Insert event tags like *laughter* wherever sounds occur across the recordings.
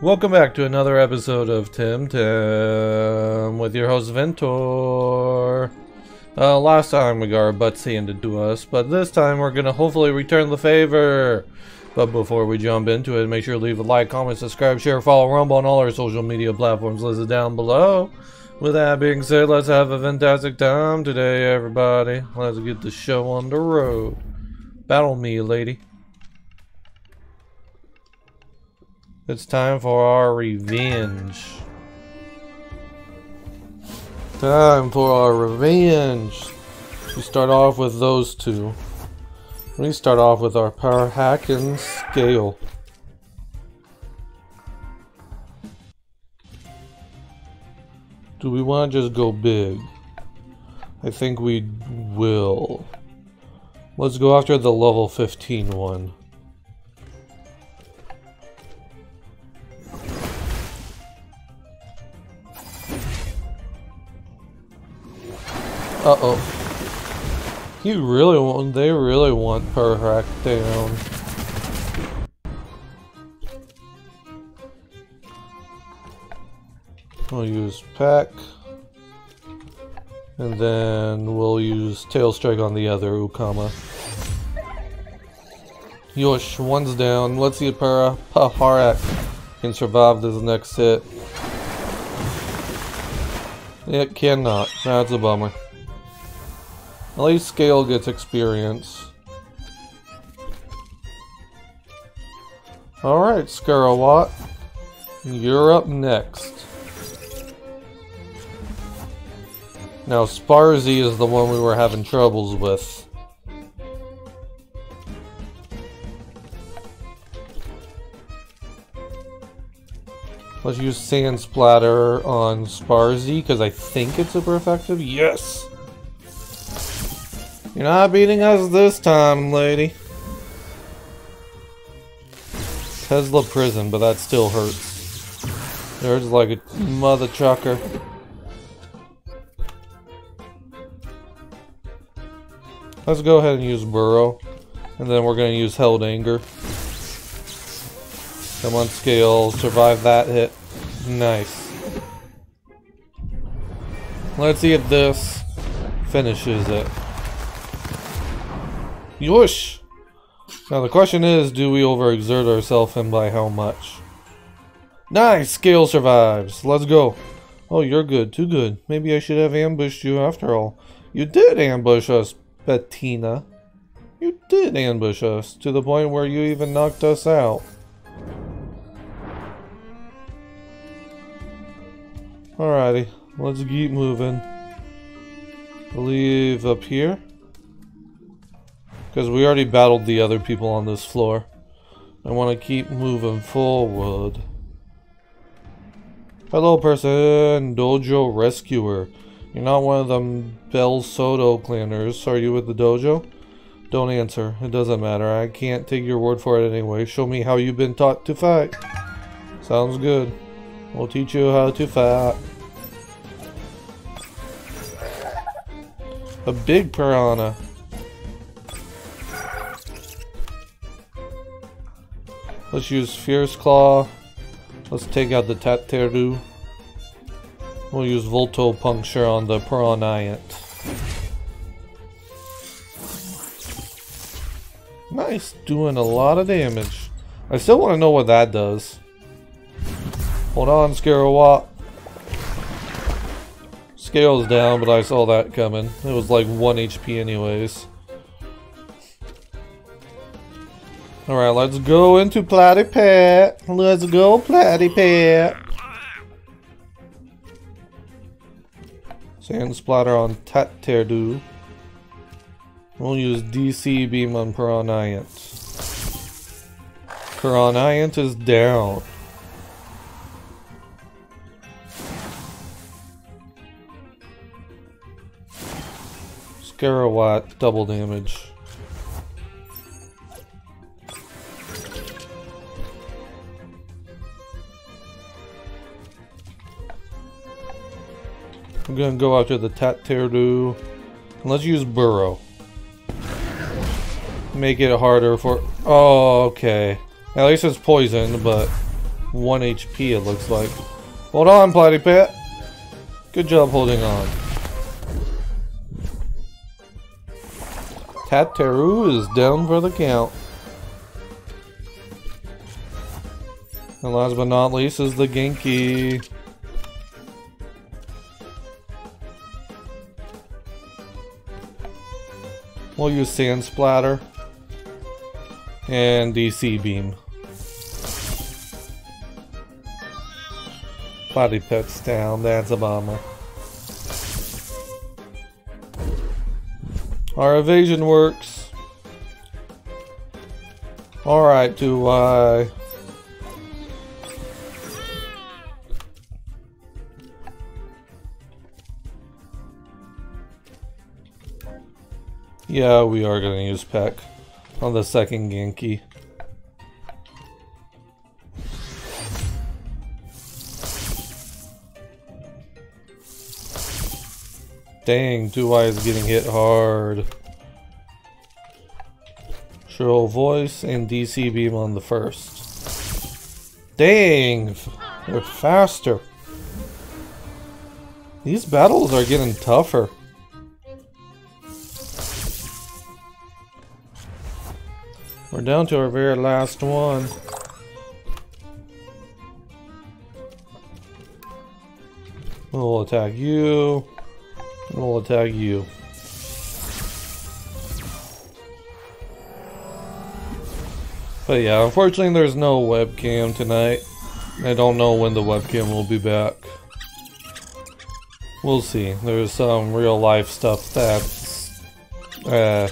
Welcome back to another episode of Temtem with your host Ventor. Uh, last time we got our butts handed to us, but this time we're gonna hopefully return the favor. But before we jump into it, make sure to leave a like, comment, subscribe, share, follow Rumble on all our social media platforms listed down below. With that being said, let's have a fantastic time today, everybody. Let's get the show on the road. Battle me, lady. It's time for our revenge. Time for our revenge. We start off with those two. We start off with our Paharac and Skail. Do we want to just go big? I think we will. Let's go after the level 15 one. Uh-oh. He really want, they really want Paharac down. We'll use Pack. And then we'll use Tail Strike on the other Ukama. Yosh, one's down. Let's see if Para Paharac can survive this next hit. It cannot. That's a bummer. At least Skail gets experience. Alright, Scarawatt. You're up next. Now, Sparzy is the one we were having troubles with. Let's use Sand Splatter on Sparzy, because I think it's super effective. Yes! You're not beating us this time, lady. Tesla prison, but that still hurts. It hurts like a mother trucker. Let's go ahead and use Burrow. And then we're going to use Held Anger. Come on, Skail. Survive that hit. Nice. Let's see if this finishes it. Yosh! Now the question is, do we overexert ourselves and by how much? Nice! Skail survives. Let's go. Oh, you're good. Too good. Maybe I should have ambushed you after all. You did ambush us, Bettina. You did ambush us, to the point where you even knocked us out. Alrighty, let's keep moving. Leave up here. Because we already battled the other people on this floor. I want to keep moving forward. Hello person, Dojo Rescuer. You're not one of them Belsoto clanners. Are you with the dojo? Don't answer. It doesn't matter. I can't take your word for it anyway. Show me how you've been taught to fight. Sounds good. We'll teach you how to fight. A big piranha. Let's use Fierce Claw. Let's take out the Tateru. We'll use Volto Puncture on the Piranhiant. Nice, doing a lot of damage. I still want to know what that does. Hold on, Scarawatt. Skail's down, but I saw that coming. It was like 1 HP anyways. Alright, let's go into Platypet. Let's go, Platypet. Sand Splatter on Tateru. We'll use DC Beam on Piranhiant. Piranhiant is down. Scarawatt, double damage. I'm gonna go after the Tateru. Let's use Burrow. Make it harder for... Oh, okay. At least it's poison, but 1 HP it looks like. Hold on, Platypet. Good job holding on. Tateru is down for the count. And last but not least is the Genki. We'll use Sand Splatter and DC Beam. Platypet's down, that's a bomber. Our evasion works. Alright, do I... Yeah, we are gonna use Peck on the second Genki. Dang, two eyes getting hit hard. Shrill voice and DC beam on the first. Dang, they're faster. These battles are getting tougher. We're down to our very last one. We'll attack you. We'll attack you. But yeah, unfortunately there's no webcam tonight. I don't know when the webcam will be back. We'll see. There's some real life stuff that's uh,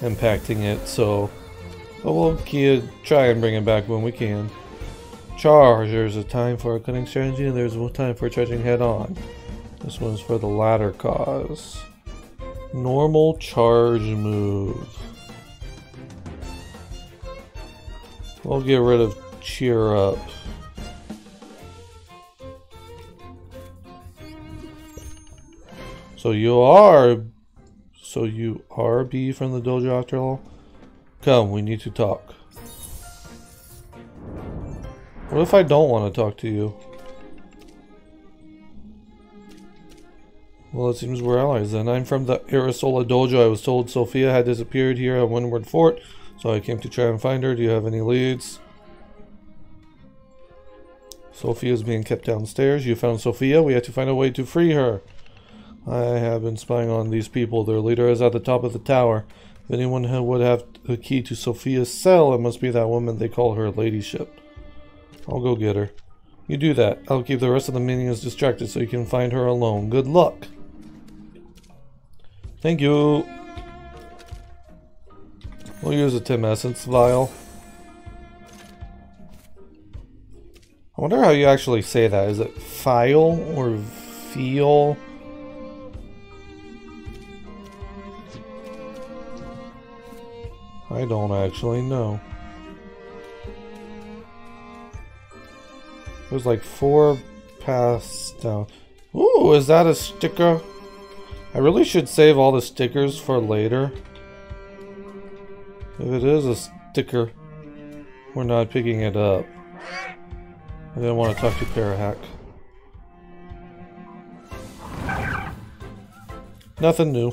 impacting it, so but we'll try and bring it back when we can. Charge. There's a time for a cutting strategy and there's a time for charging head on. This one's for the latter cause. Normal charge move. We'll get rid of cheer up. So you are, so you are B from the dojo after all? Come, we need to talk. What if I don't want to talk to you? Well, it seems we're allies then. I'm from the Arisola Dojo. I was told Sophia had disappeared here at Windward Fort, so I came to try and find her. Do you have any leads? Sophia is being kept downstairs. You found Sophia. We have to find a way to free her. I have been spying on these people. Their leader is at the top of the tower. If anyone who would have a key to Sophia's cell, it must be that woman they call her ladyship. I'll go get her. You do that. I'll keep the rest of the minions distracted so you can find her alone. Good luck. Thank you. We'll use a Tim Essence vial. I wonder how you actually say that. Is it file or feel? I don't actually know. There's like four paths down. Ooh, is that a sticker? I really should save all the stickers for later. If it is a sticker, we're not picking it up. I didn't want to talk to Paharac. Nothing new.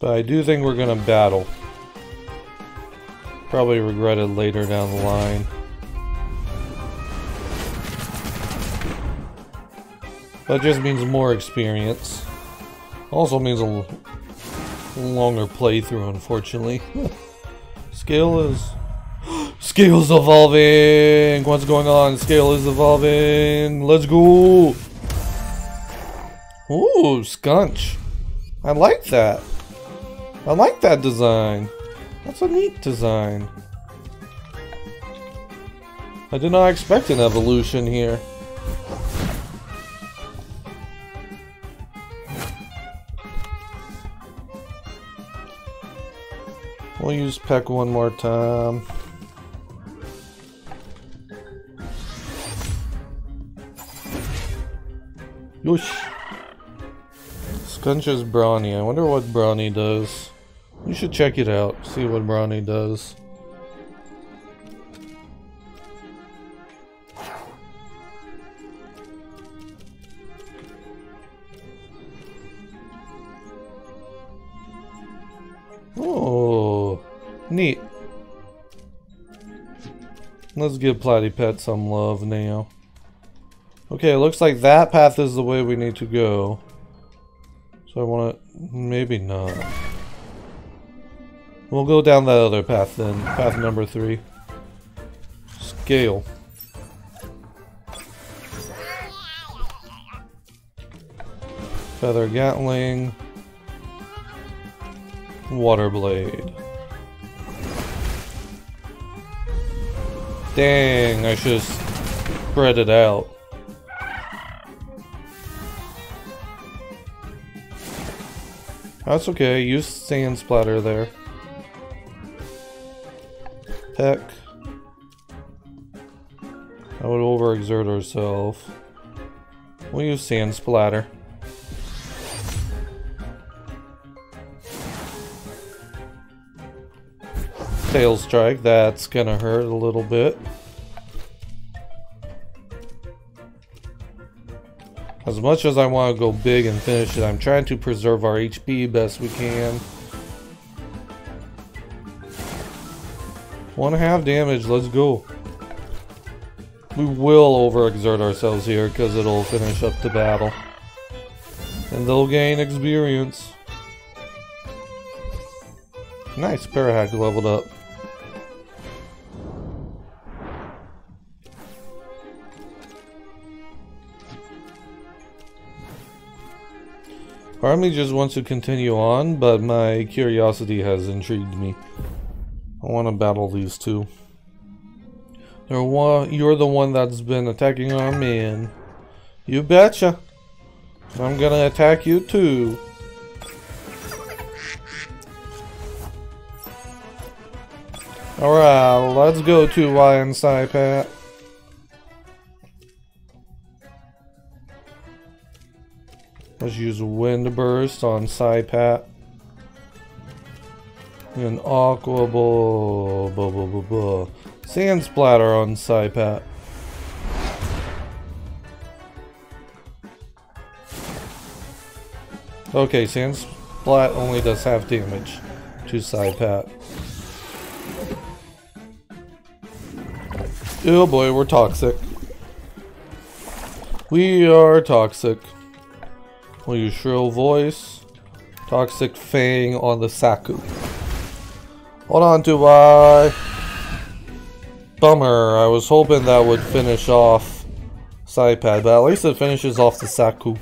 But I do think we're gonna battle. Probably regret it later down the line. That just means more experience. Also means a longer playthrough, unfortunately. *laughs* Skail is... *gasps* Skail's evolving! What's going on? Skail is evolving! Let's go! Ooh, Skunch. I like that. I like that design. That's a neat design. I did not expect an evolution here. We'll use Peck one more time. Yosh. Skunch's Brawny. I wonder what Brawny does. We should check it out, see what Brawny does. Oh, neat. Let's give Platypet some love now. Okay, it looks like that path is the way we need to go. So I want to... maybe not. We'll go down that other path then. Path number three. Skail. Feather Gatling. Water Blade. Dang, I should spread it out. That's okay, use sand splatter there. Heck. I would overexert ourselves. We'll use sand splatter. Tail strike, that's gonna hurt a little bit. As much as I want to go big and finish it, I'm trying to preserve our HP best we can. One half damage, let's go. We will overexert ourselves here because it'll finish up the battle. And they'll gain experience. Nice, Paharac leveled up. Part just wants to continue on, but my curiosity has intrigued me. I want to battle these two. They're one, you're the one that's been attacking our man. You betcha. I'm gonna attack you too. Alright, let's go to Lion Saipat. Let's use Wind Burst on Saipat. And Aqua. Blah, blah, blah, blah. Sand Splatter on Saipat. Okay, Sand Splat only does half damage to Saipat. Oh boy, we're toxic. We are toxic. We'll use Shrill Voice. Toxic Fang on the Saku. Hold on Tuwai. Bummer, I was hoping that would finish off Saipat, but at least it finishes off the Saku.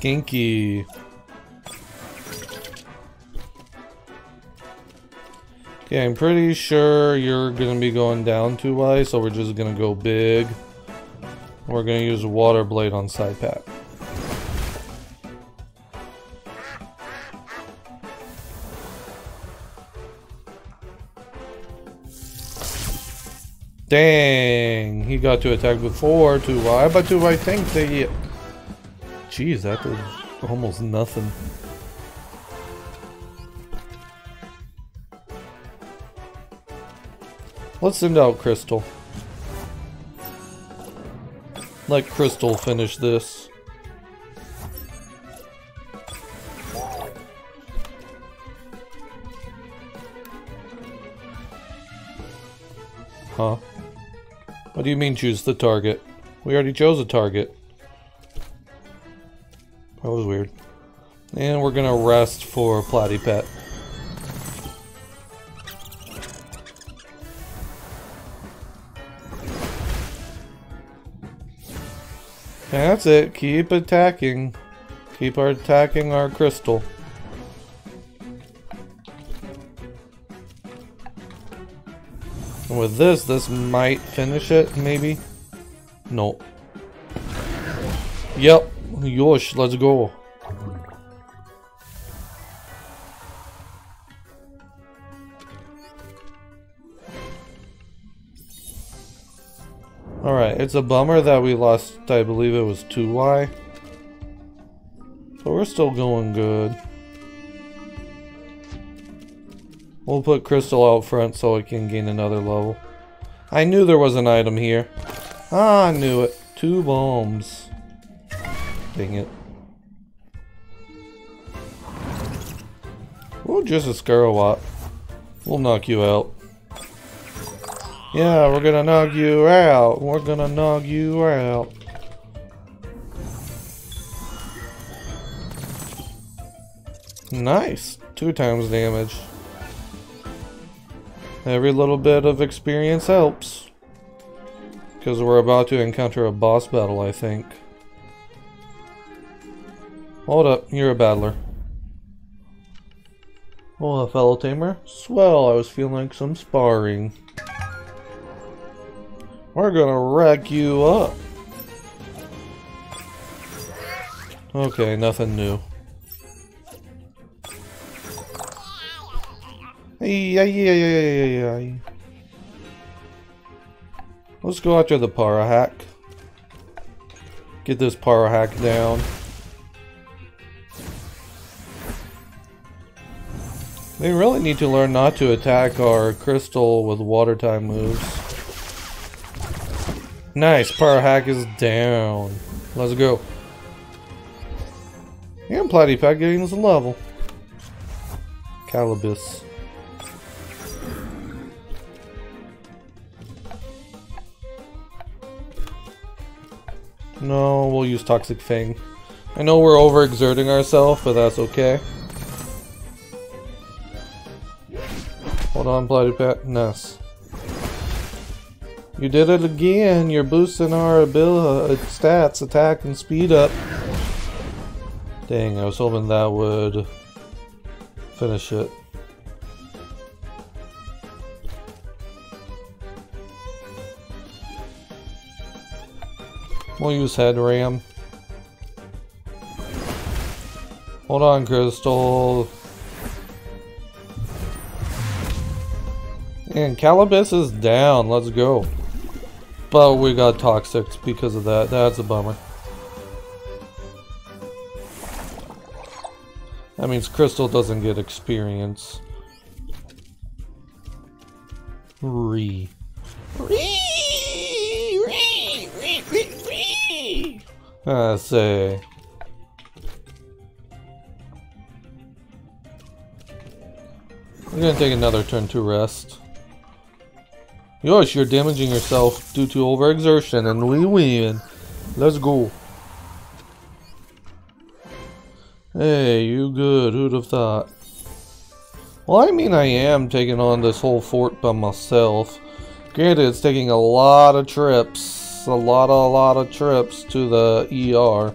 Genki. Okay, I'm pretty sure you're gonna be going down two way, so we're just gonna go big. We're gonna use water blade on Saipat. Dang, he got to attack before Tuwai, but two I think they. Jeez, that did almost nothing. Let's send out Crystle. Let Crystle finish this. Huh? What do you mean choose the target? We already chose a target. That was weird. And we're gonna rest for Platypet. That's it. Keep attacking. Keep attacking our Crystle. With this, this might finish it, maybe? No. Yep. Yosh, let's go. Alright, it's a bummer that we lost, I believe it was Tuwai. But we're still going good. We'll put Crystle out front so it can gain another level. I knew there was an item here. Ah, I knew it. Two bombs. Dang it. Oh, just a Scarawatt. We'll knock you out. Yeah, we're gonna knock you out. We're gonna knock you out. Nice. Two times damage. Every little bit of experience helps. Because we're about to encounter a boss battle, I think. Hold up, you're a battler. Oh, fellow tamer. Swell, I was feeling like some sparring. We're gonna wreck you up. Okay, nothing new. Let's go after the Paharac. Get this Paharac down. We really need to learn not to attack our Crystle with water type moves. Nice, Paharac is down. Let's go. And Platypet getting us a level. Kalabyss. No, we'll use Toxic Fang. I know we're overexerting ourselves, but that's okay. Hold on, Platypet. Nice. You did it again. You're boosting our ability, uh, stats, attack, and speed up. Dang, I was hoping that would finish it. We'll use head ram. Hold on, Crystle. And Kalabyss is down. Let's go. But we got Toxics because of that. That's a bummer. That means Crystle doesn't get experience. Re. Re. Re. Re. Re. Re. I ah, say. We're gonna take another turn to rest. Yosh, you're damaging yourself due to overexertion and we win. Let's go. Hey, you good. Who'd have thought? Well, I mean, I am taking on this whole fort by myself. Granted, it's taking a lot of trips. A lot, a lot of trips to the ER.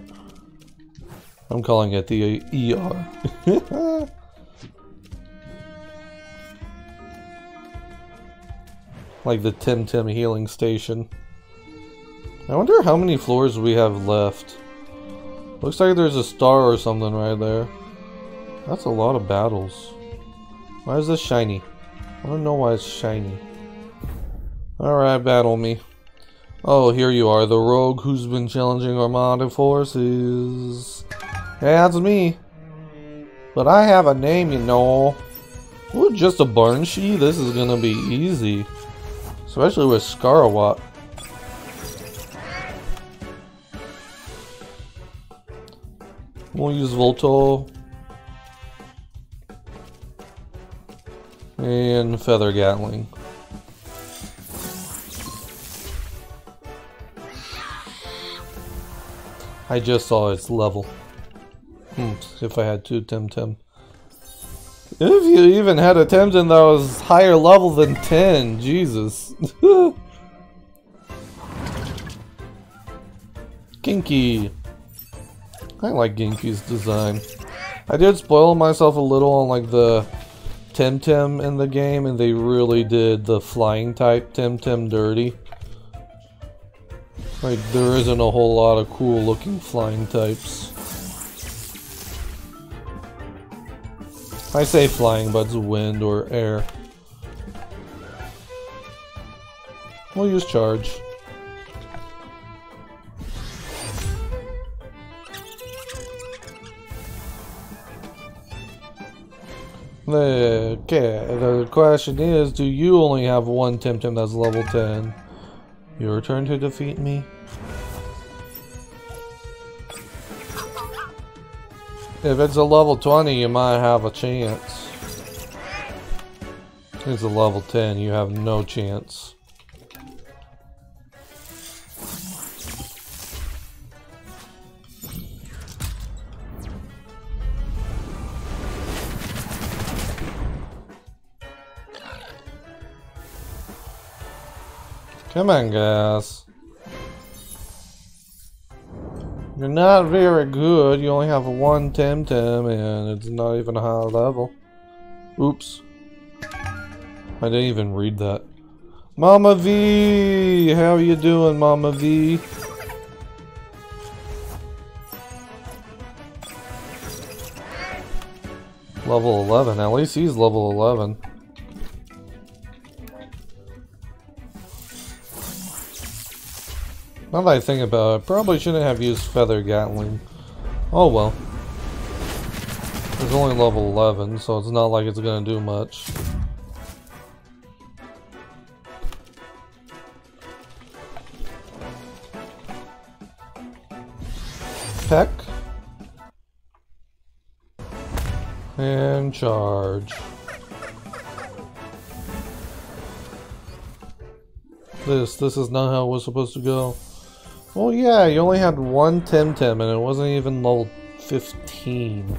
I'm calling it the ER. *laughs* Like the Temtem healing station. I wonder how many floors we have left. Looks like there's a star or something right there. That's a lot of battles. Why is this shiny? I don't know why it's shiny. Alright, battle me. Oh, here you are, the rogue who's been challenging Armada forces. Yeah, that's me. But I have a name, you know. Ooh, just a Banshee? This is gonna be easy. Especially with Scarawatt. We'll use Volto. And Feather Gatling. I just saw its level. Hmm, if I had two Temtem. If you even had a Temtem that was higher level than 10, Jesus. *laughs* Genki. I like Genki's design. I did spoil myself a little on like the Temtem in the game and they really did the flying type Temtem dirty. Like there isn't a whole lot of cool looking flying types. I say flying, but it's wind or air. We'll use charge. Okay, the question is, do you only have one Temtem that's level 10? Your turn to defeat me? If it's a level 20, you might have a chance. If it's a level 10, you have no chance. Come on, guys. You're not very good. You only have one Temtem, and it's not even a high level. Oops. I didn't even read that. Mama V! How are you doing, Mama V? Level 11. At least he's level 11. Now that I think about it, probably shouldn't have used Feather Gatling. Oh well. It's only level 11, so it's not like it's gonna do much. Peck. And charge. This, this is not how it was supposed to go. Well, yeah, you only had one Temtem, and it wasn't even level 15.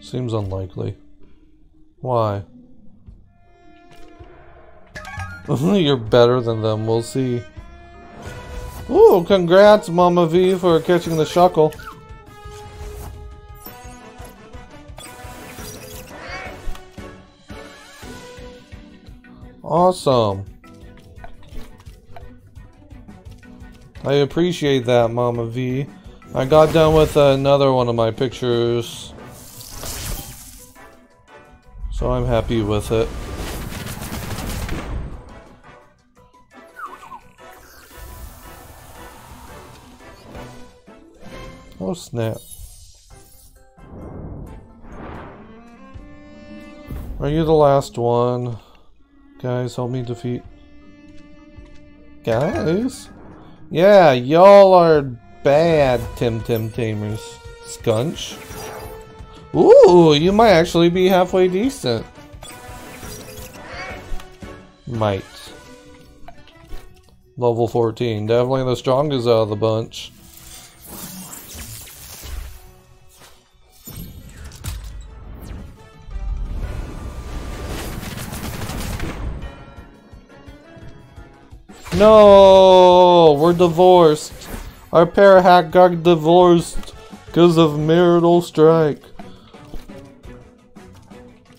Seems unlikely. Why? *laughs* You're better than them, we'll see. Ooh, congrats, Mama V, for catching the Shuckle. Awesome. I appreciate that, Mama V. I got done with another one of my pictures. So I'm happy with it. Oh snap. Are you the last one? Guys, help me defeat... Guys? Yeah, y'all are bad Temtem Tamers. Skunch. Ooh, you might actually be halfway decent. Might. Level 14. Definitely the strongest out of the bunch. No, we're divorced. Our Paharac got divorced because of marital strike.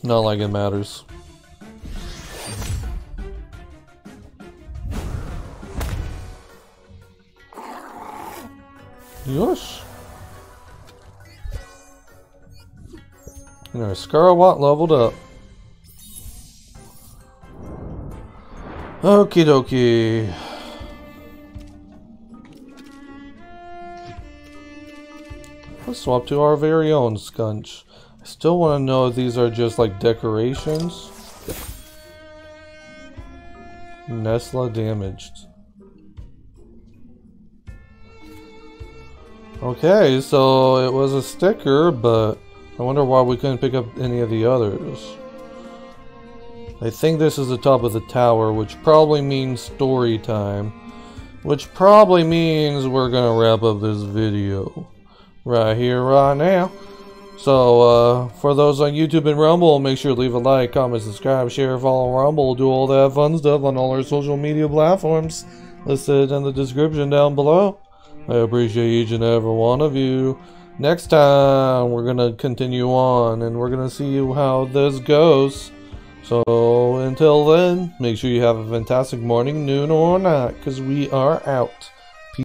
Not like it matters. Yes. And our Scarlet leveled up. Okie dokie. Swap to our very own Skunch. I still want to know if these are just like decorations. Nestla damaged. Okay, so it was a sticker, but I wonder why we couldn't pick up any of the others. I think this is the top of the tower, which probably means story time. Which probably means we're gonna wrap up this video. Right here, right now. So, uh, for those on YouTube and Rumble, make sure to leave a like, comment, subscribe, share, follow Rumble, do all that fun stuff on all our social media platforms listed in the description down below. I appreciate each and every one of you. Next time, we're gonna continue on, and we're gonna see how this goes. So until then, make sure you have a fantastic morning, noon, or night, because we are out.